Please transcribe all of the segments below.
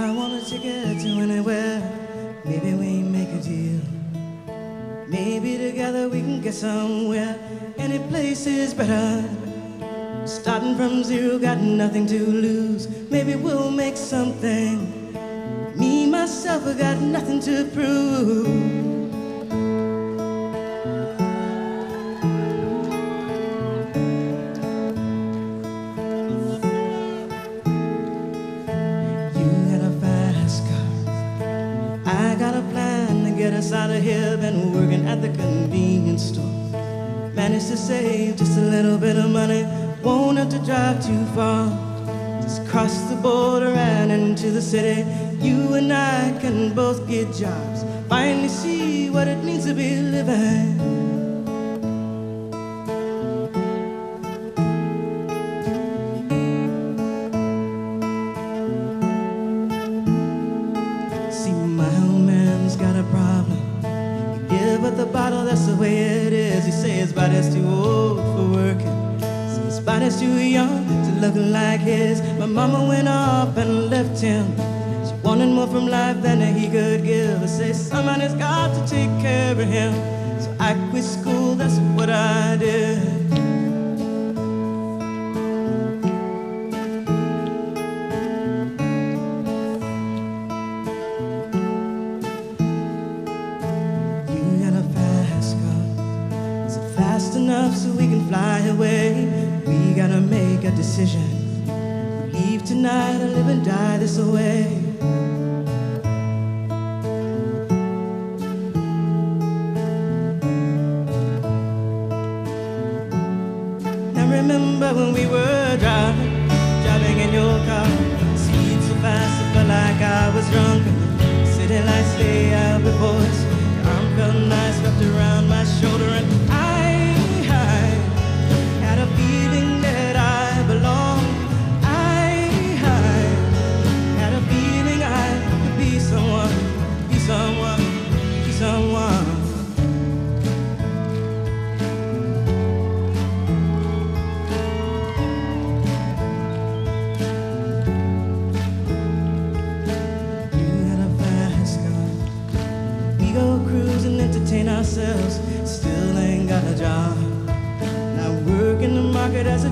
I want a ticket to anywhere. Maybe we make a deal. Maybe together we can get somewhere. Any place is better. Starting from zero, got nothing to lose. Maybe we'll make something. Me, myself, I got nothing to prove. Out of here. Been working at the convenience store. Managed to save just a little bit of money. Won't have to drive too far. Just cross the border and into the city. You and I can both get jobs. Finally see what it means to be living. See, my old man's got a problem. Bottle, that's the way it is. He say his body's too old for working. See, his body's too young to look like his. My mama went off and left him. She wanted more from life than he could give. I say, somebody's got to take care of him. So I quit school, that's what I fast enough so we can fly away? We gotta make a decision. Leave tonight or live and die this way. Now remember when we were driving, driving in your car. Speed so fast, I felt like I was drunk. City lights lay out before us.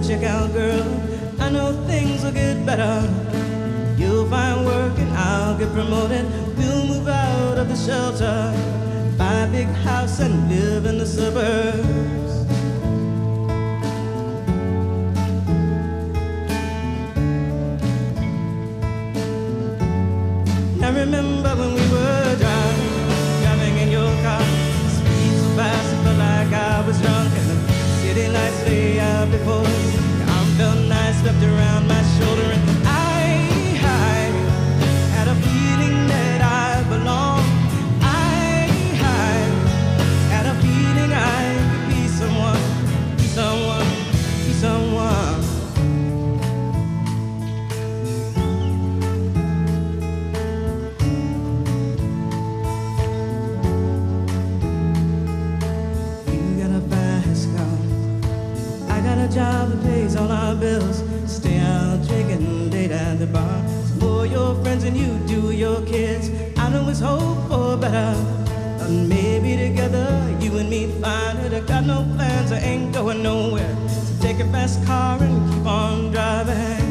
As a girl. I know things will get better. You'll find work and I'll get promoted. We'll move out of the shelter, buy a big house and live in the suburbs. I remember when lay job that pays all our bills. Stay out drinking late at the bar. For your friends and you do your kids. I know it's hope for better. And maybe together you and me find it. I got no plans, I ain't going nowhere. So take a fast car and keep on driving.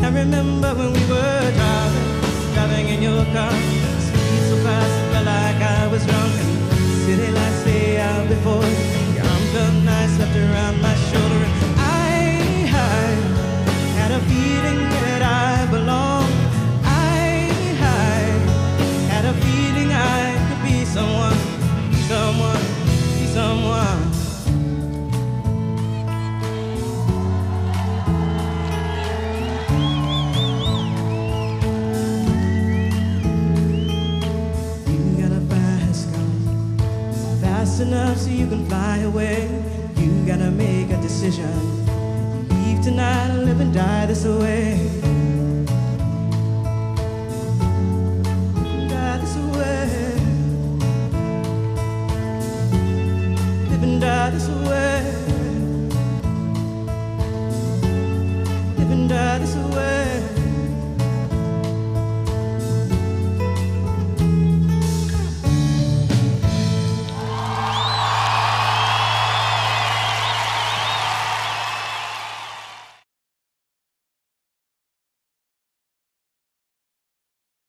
I remember when we were your car. fast enough so you can fly away. You gotta make a decision. Leave tonight or live and die this way. Die this way. Live and die this way. Live and die this way.